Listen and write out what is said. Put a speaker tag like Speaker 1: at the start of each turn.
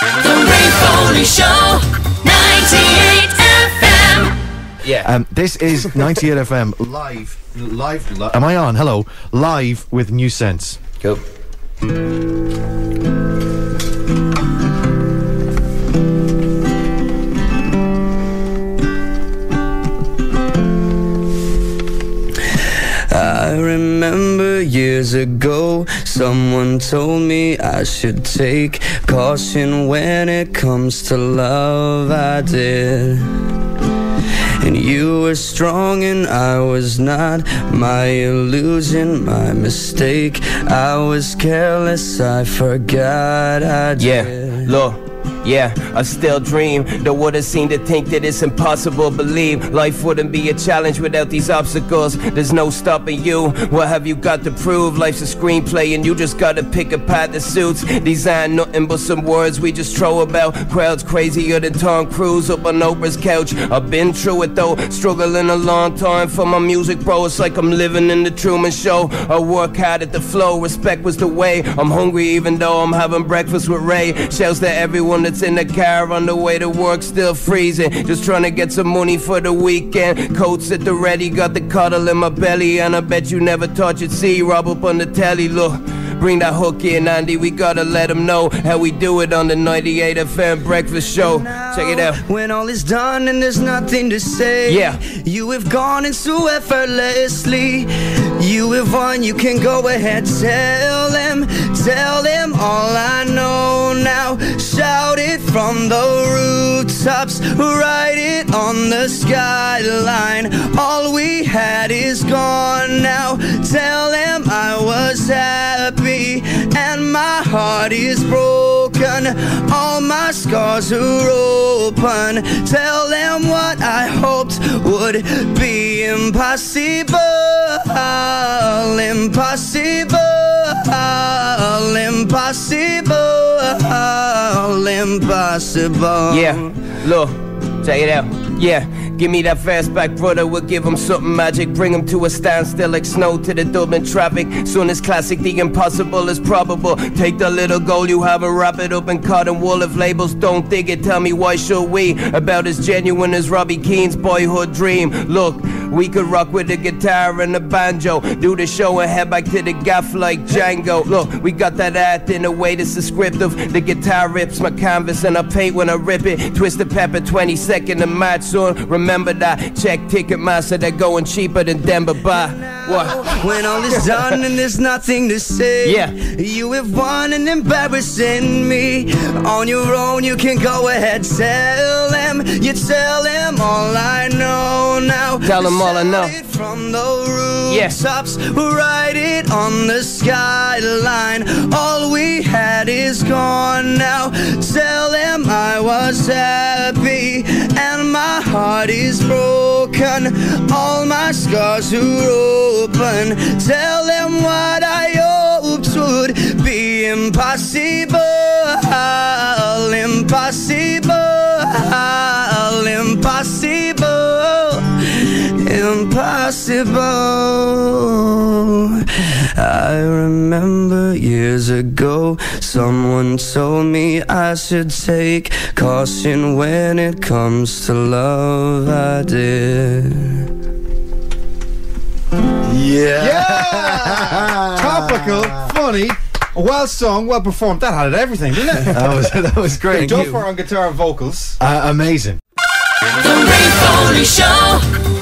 Speaker 1: The Ray Foley Show, 98 FM.
Speaker 2: Yeah.
Speaker 3: Um, this is 98 FM live. Live. Li- am I on? Hello. Live with Nucentz.
Speaker 2: Cool.
Speaker 4: I remember years ago, someone told me I should take caution when it comes to love. I did. And you were strong and I was not. My illusion, my mistake. I was careless, I forgot I did.
Speaker 2: Yeah, look. Yeah, I still dream. Though would've seemed to think that it's impossible. Believe life wouldn't be a challenge without these obstacles. There's no stopping you. What have you got to prove? Life's a screenplay, and you just gotta pick a path that suits. Design nothing but some words we just throw about. Crowds crazier than Tom Cruise up on Oprah's couch. I've been through it though, struggling a long time for my music, bro. It's like I'm living in the Truman Show. I work hard at the flow, respect was the way. I'm hungry even though I'm having breakfast with Ray. Shouts to everyone that's in the car on the way to work, still freezing. Just trying to get some money for the weekend. Coats at the ready, got the cuddle in my belly, and I bet you never thought you'd see Rob up on the telly. Look. Bring that hook in, Andy. We gotta let them know how we do it on the 98 FM breakfast show. Check it out.
Speaker 4: When all is done and there's nothing to say,
Speaker 2: Yeah.
Speaker 4: you have gone in so effortlessly. You have won, you can go ahead, tell them, tell them on the skyline. All we had is gone now. Tell them I was happy and my heart is broken. All my scars are open. Tell them what I hoped would be impossible. Impossible. Impossible. Impossible.
Speaker 2: Yeah, look, check it out. Yeah, give me that fastback, brother. We'll give him something magic. Bring him to a standstill like snow to the Dublin traffic. Soon as classic, the impossible is probable. Take the little goal you have and wrap it up in cotton wool. If labels don't dig it, tell me why should we? About as genuine as Robbie Keane's boyhood dream. Look, we could rock with the guitar and the banjo. Do the show and head back to the gaff like Django. Look, we got that act in a way that's descriptive. The guitar rips my canvas and I paint when I rip it. Twisted pepper, 22nd of March, son. Remember that. Check Ticketmaster, they're going cheaper than Denver by. What?
Speaker 4: When all is done and there's nothing to say,
Speaker 2: Yeah.
Speaker 4: you have won and embarrassing me. On your own, you can go ahead, tell them, you tell them all I know now.
Speaker 2: Tell them all I know.
Speaker 4: From the
Speaker 2: Yeah.
Speaker 4: write it on the skyline. All we had is gone now. Tell them I was happy heart is broken. All my scars are open. Tell them what I hoped would be impossible. Impossible. Impossible. Impossible. I remember years ago, someone told me I should take caution when it comes to love. I did.
Speaker 3: Yeah.
Speaker 5: Topical, funny, well sung, well performed. That had everything, didn't it?
Speaker 3: That was that was great.
Speaker 5: Duffer on guitar and vocals.
Speaker 3: Uh, amazing.
Speaker 1: The Ray Foley Show.